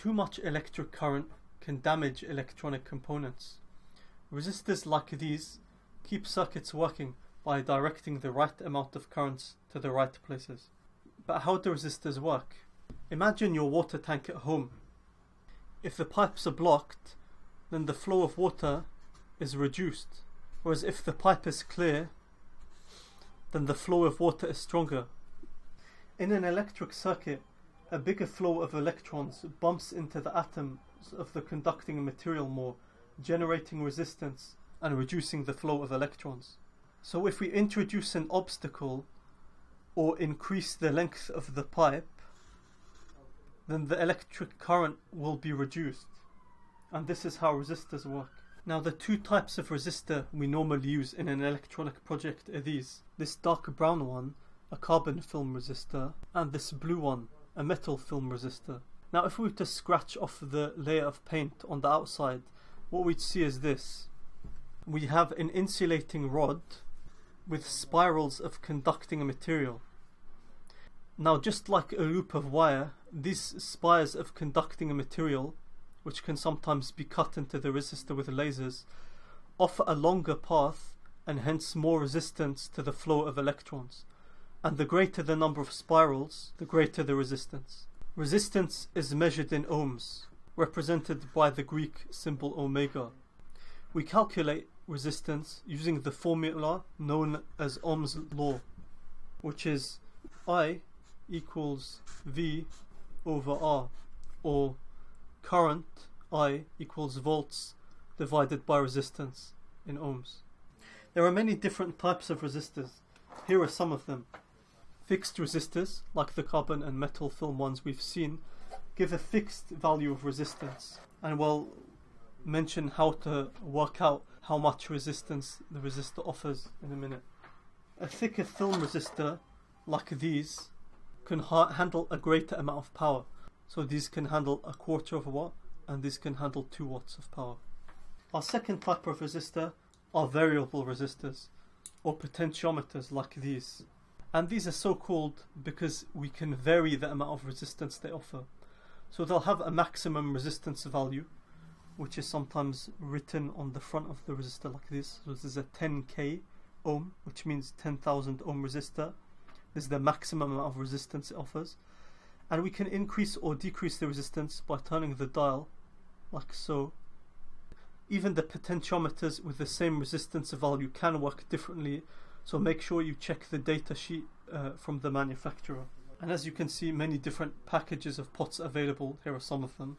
Too much electric current can damage electronic components. Resistors like these keep circuits working by directing the right amount of currents to the right places. But how do resistors work? Imagine your water tank at home. If the pipes are blocked, then the flow of water is reduced. Whereas if the pipe is clear, then the flow of water is stronger. In an electric circuit, a bigger flow of electrons bumps into the atoms of the conducting material more, generating resistance and reducing the flow of electrons. So if we introduce an obstacle or increase the length of the pipe, then the electric current will be reduced. And this is how resistors work. Now the two types of resistor we normally use in an electronic project are these. This dark brown one, a carbon film resistor, and this blue one, a metal film resistor. Now if we were to scratch off the layer of paint on the outside, what we'd see is this. We have an insulating rod with spirals of conducting material. Now just like a loop of wire, these spires of conducting material, which can sometimes be cut into the resistor with lasers, offer a longer path and hence more resistance to the flow of electrons. And the greater the number of spirals, the greater the resistance. Resistance is measured in ohms, represented by the Greek symbol omega. We calculate resistance using the formula known as Ohm's law, which is I equals V over R, or current I equals volts divided by resistance in ohms. There are many different types of resistors. Here are some of them. Fixed resistors, like the carbon and metal film ones we've seen, give a fixed value of resistance and we'll mention how to work out how much resistance the resistor offers in a minute. A thicker film resistor, like these, can ha- handle a greater amount of power. So these can handle a quarter of a watt and these can handle 2 watts of power. Our second type of resistor are variable resistors or potentiometers like these. And these are so called because we can vary the amount of resistance they offer. So they'll have a maximum resistance value, which is sometimes written on the front of the resistor like this. So this is a 10k ohm, which means 10,000 ohm resistor. This is the maximum amount of resistance it offers. And we can increase or decrease the resistance by turning the dial like so. Even the potentiometers with the same resistance value can work differently so make sure you check the data sheet uh, from the manufacturer. And as you can see, many different packages of pots available. Here are some of them.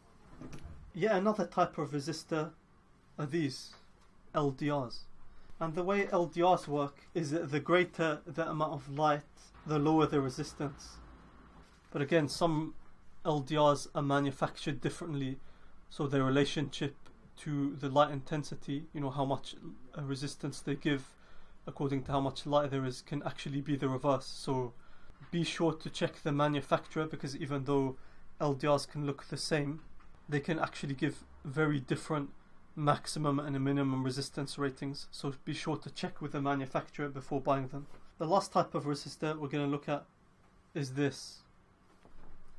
Yet another type of resistor are these LDRs. And the way LDRs work is that the greater the amount of light, the lower the resistance. But again, some LDRs are manufactured differently, so their relationship to the light intensity, you know, how much resistance they give according to how much light there is can actually be the reverse. So be sure to check the manufacturer because even though LDRs can look the same, they can actually give very different maximum and minimum resistance ratings. So be sure to check with the manufacturer before buying them. The last type of resistor we're going to look at is this.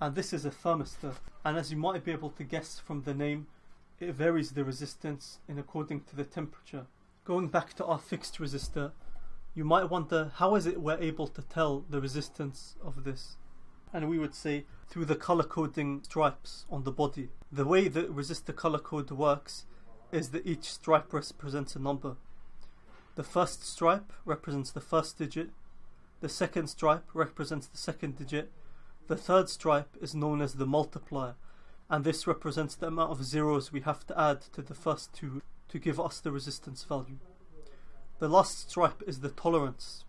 And this is a thermistor. And as you might be able to guess from the name, it varies the resistance in according to the temperature. Going back to our fixed resistor, you might wonder how is it we're able to tell the resistance of this? And we would say through the color coding stripes on the body. The way the resistor color code works is that each stripe represents a number. The first stripe represents the first digit, the second stripe represents the second digit, the third stripe is known as the multiplier, and this represents the amount of zeros we have to add to the first two to give us the resistance value. The last stripe is the tolerance.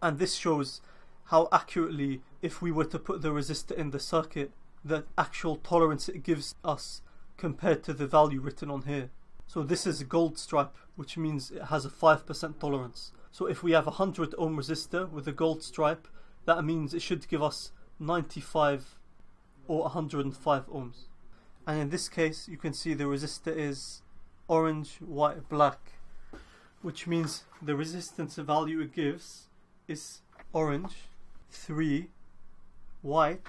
And this shows how accurately, if we were to put the resistor in the circuit, the actual tolerance it gives us compared to the value written on here. So this is a gold stripe, which means it has a 5% tolerance. So if we have a 100 ohm resistor with a gold stripe, that means it should give us 95 or 105 ohms. And in this case, you can see the resistor is orange, white, black, which means the resistance value it gives is orange, 3, white,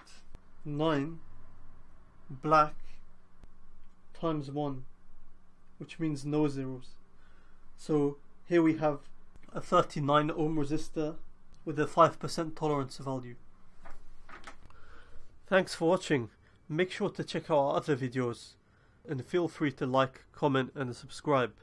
9, black times 1, which means no zeros. So here we have a 39 ohm resistor with a 5% tolerance value. Thanks for watching. Make sure to check out our other videos and feel free to like, comment and subscribe.